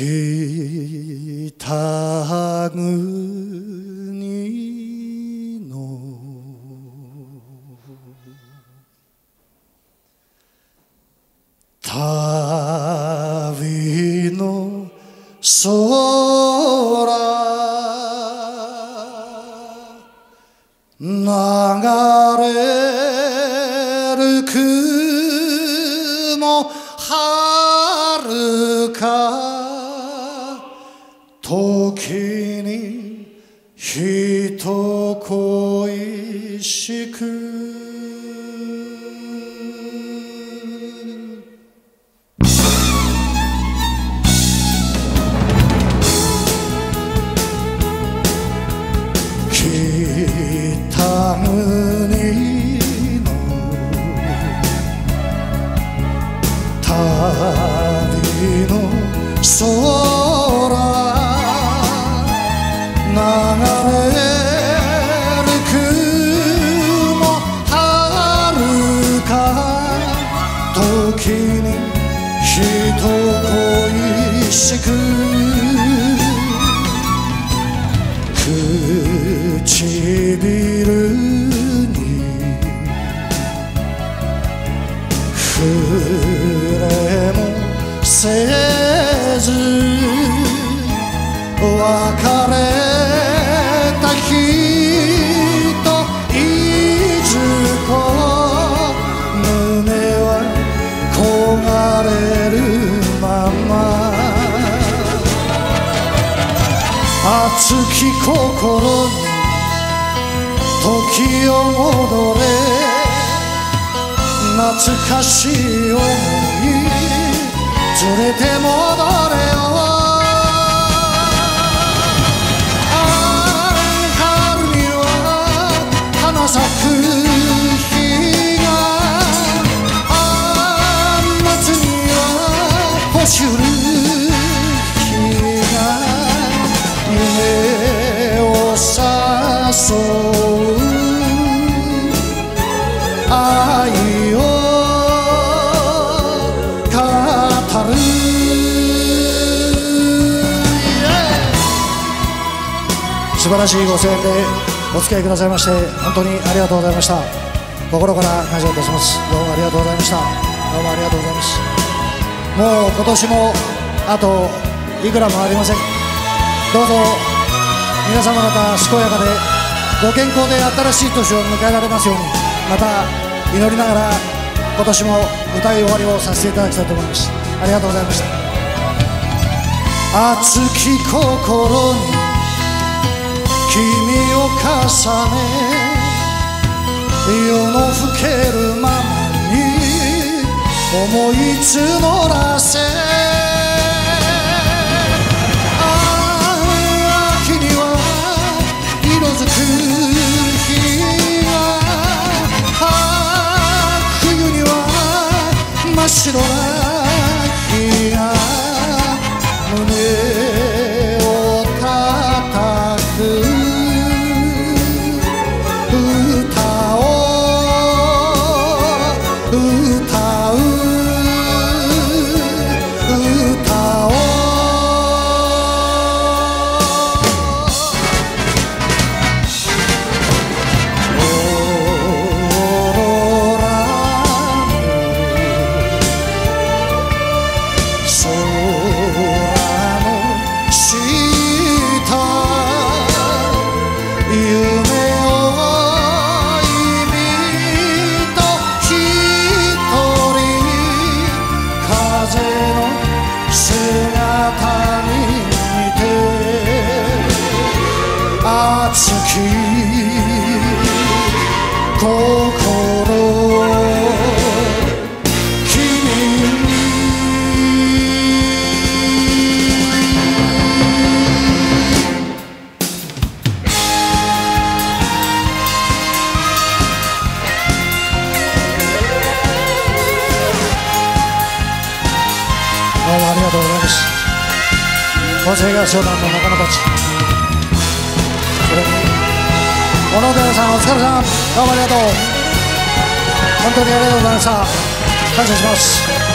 北国の。旅の空流時に人恋しく恋しく唇に触れもせず別れ熱き心に時を戻れ懐かしい思い連れて戻れよ。ああ春には花咲く日がああ夏には星降る誘う愛を語る素晴らしいご声援でお付き合いくださいまして本当にありがとうございました。心から感謝いたします。どうもありがとうございました。どうもありがとうございますもう今年もあといくらもありませんどうぞ皆様方健やかでご健康で新しい年を迎えられますようにまた祈りながら今年も歌い終わりをさせていただきたいと思います。ありがとうございました。熱き心に君を重ね世の更けるままに思い募らせ歌がとうございます。法政合唱団の仲間たち。それに小野寺さんお疲れさん。どうもありがとう。本当にありがとうございました。感謝します。